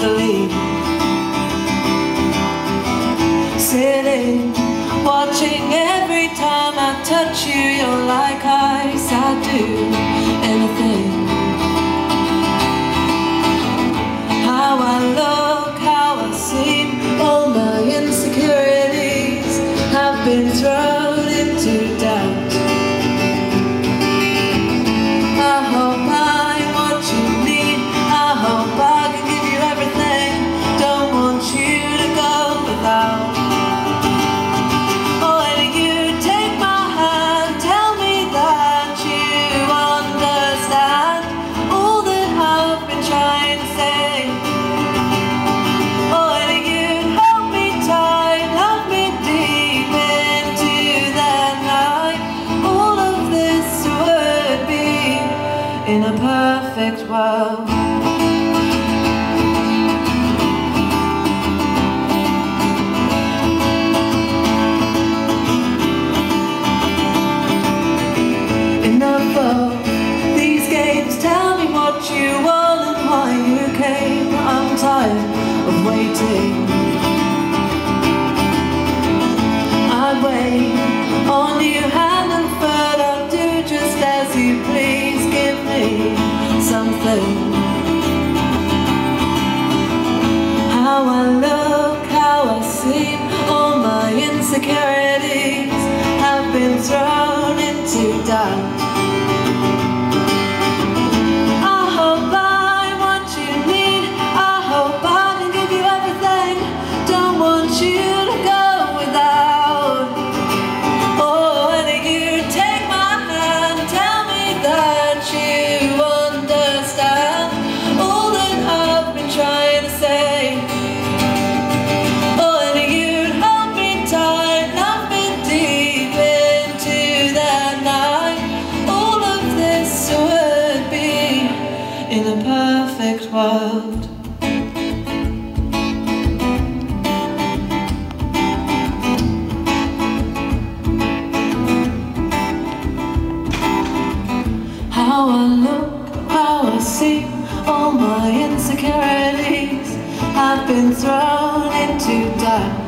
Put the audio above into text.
the lead Sitting, watching every time I touch you You're like world How I look, how I seem All my insecurities Have been thrown into doubt. perfect world. How I look, how I see all my insecurities I've been thrown into dark